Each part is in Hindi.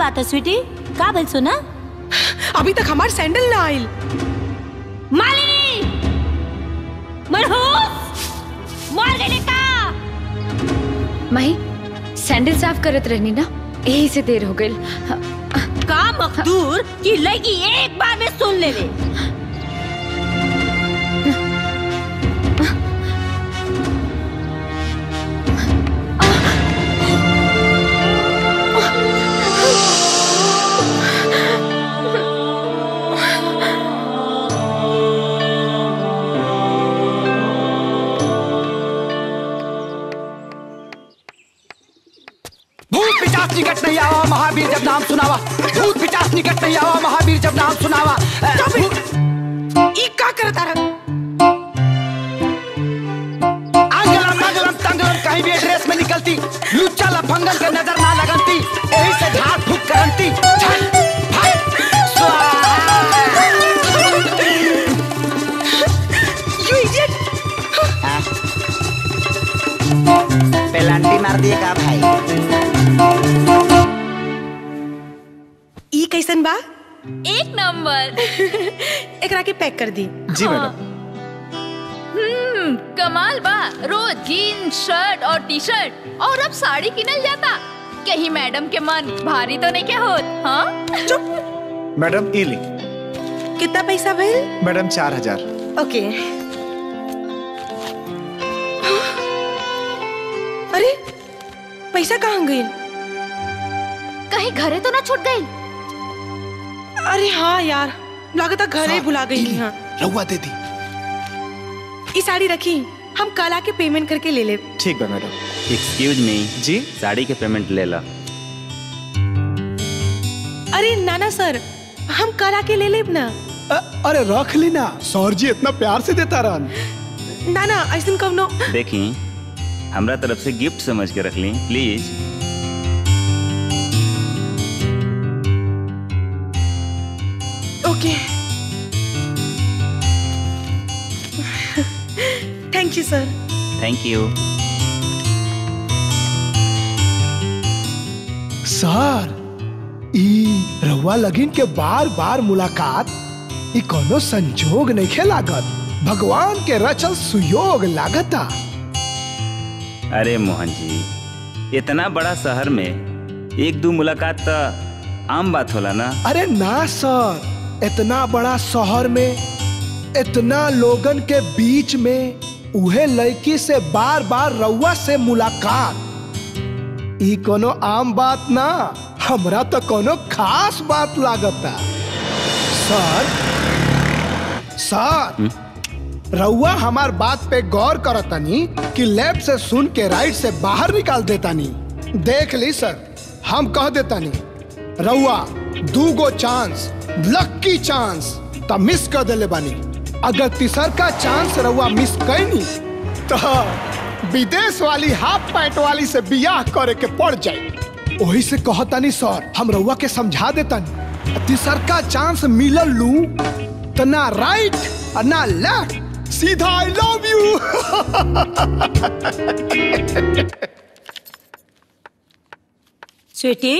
बात है स्वीटी का बोल सुना? अभी तक हमार सैंडल ना आयल मालिनी मरहूस! मार देने का मही सैंडल साफ़ करत रहनी ना यही से देर हो गई। का मखदूर की लगी एक बार में सुन ले ले। जब नाम सुनावा। भूत पिचास निकट नहीं आवा महावीर जब नाम सुनावा। ई का करता रहा आंगलम मंगलम तंगलम कहीं भी एड्रेस में निकलती। लुच्चा लफंगन के नज़र ना लगनती। यही से झाड़ फूक करंती इडियट पेलांटी मार दिए का भाई? ई कैसन बा? एक नंबर। एकरा के पैक कर दी। जी हाँ। मैडम। हम्म कमाल बा। रोज जीन्स शर्ट और टी शर्ट और अब साड़ी किनल जाता। कहीं मैडम के मन भारी तो नहीं क्या होत हाँ? चुप। मैडम ई ली। कितना पैसा भइल? मैडम चार हज़ार। ओके। अरे पैसा कहाँ गई कहीं घरे तो ना छूट गई अरे हाँ यार लागत घरे ही भुला गई हाँ। रहुआ दे दी। ई साड़ी रखी हम कल आके पेमेंट करके ले ले। ठीक है मैडम। एक्सक्यूज मी जी? साड़ी के पेमेंट ले ला। अरे नाना सर हम कल आके ले लेब ना। अ- अरे रख ली ना सौर जी इतना प्यार से देता रहन नाना ऐसा कवनो देखी हमरा तरफ़ से गिफ्ट समझ के रख ली please okay thank you sir thank you sir ई रहुआ लगिन के बार बार मुलाकात ई कोनो संजोग नहीं खे लागत। भगवान के रचल सुयोग लागता। अरे मोहन जी इतना बड़ा शहर में एक दो मुलाकात तो आम बात होला ना? अरे ना सर इतना बड़ा शहर में इतना लोगन के बीच में उहे लड़की से बार बार रउआ से मुलाकात। ई कोनो आम बात ना हमरा तो कोनो खास बात लागता। सर सर रउआ हमार बात पे गौर करतनी कि लेफ़्ट से सुन के राइट से बाहर निकाल देता देतानी। देख ली सर हम कह देतानी रउआ दू गो चांस। लक्की चांस त मिस कर देले बानी। अगर तीसर का चांस रउआ मिस कैनी तो विदेश वाली हाफ़ पैंट वाली से बियाह करे के पड़ जाए। वही से कहतानी, सर, हम रउआ के समझा देतानी। तीसर का चांस मिलल लू तो ना राइट और ना लेफ़्ट सीधा आई लव यू स्वीटी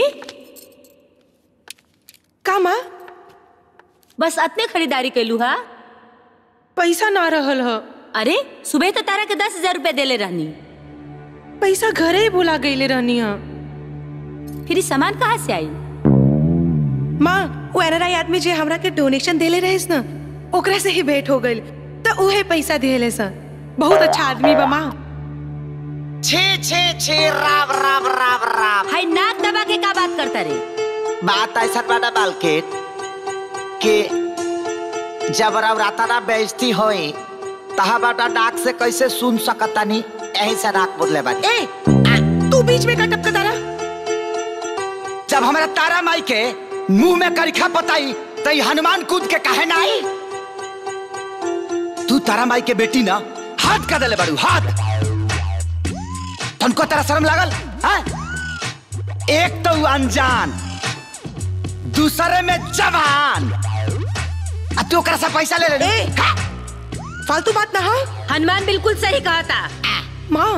का माँ? बस अतने खरीदारी कैलू हा? पैसा ना रहल ह। अरे सुबह तो तारा के दस हज़ार रुपया देले रहनी। पैसा घरे ही भुला गईले रहनी है। फिर सामान कहाँ से आई? माँ वो एनआरआई आदमी जे हमरा के डोनेशन देले रहिस ना ओकरा से ही भेंट हो गइल त उहे पैसा दिले सा। बहुत अच्छा आदमी बा माँ। छे छे छे राम राम राम राम हाय नाक दबा के का बात करता रे? बात ऐसा बालकेट। कि जब रवराता बेइज्जती होई तहा बाटा डाक से कैसे सुन सकतानी? यही से नाक बोले बानी ए तू बीच में का टपकता रहा जब हमारा तारा माई के मुँह में करिखा पताई तो हनुमान कूद के कहे ना आई? तू तारा माई के बेटी ना हाथ का दले बड़ू हाथ। तुमको तेरा शर्म लागल? हाँ? एक तो अनजान। दूसरे में जवान। अब तू ओकरा से पैसा ले ले ए! फालतू बात ना हाँ? हनुमान बिल्कुल सही कहा था। माँ।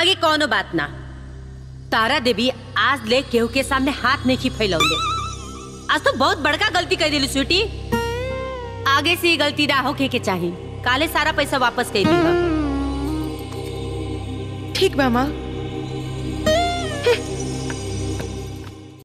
आगे कौनो बात ना। तारा देवी आज ले केहू के सामने हाथ नहीं फैलौले आज तो बहुत बड़का गलती कर दिली स्वीटी। आगे से ये गलती ना होके के चाहिए काले सारा पैसा वापस कर दी ठीक बा माँ।